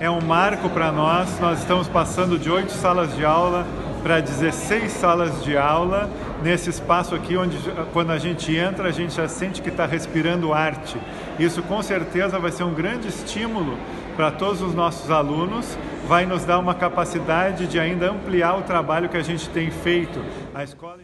é um marco para nós. Nós estamos passando de oito salas de aula para 16 salas de aula nesse espaço aqui onde quando a gente entra a gente já sente que está respirando arte. Isso com certeza vai ser um grande estímulo para todos os nossos alunos, vai nos dar uma capacidade de ainda ampliar o trabalho que a gente tem feito. A escola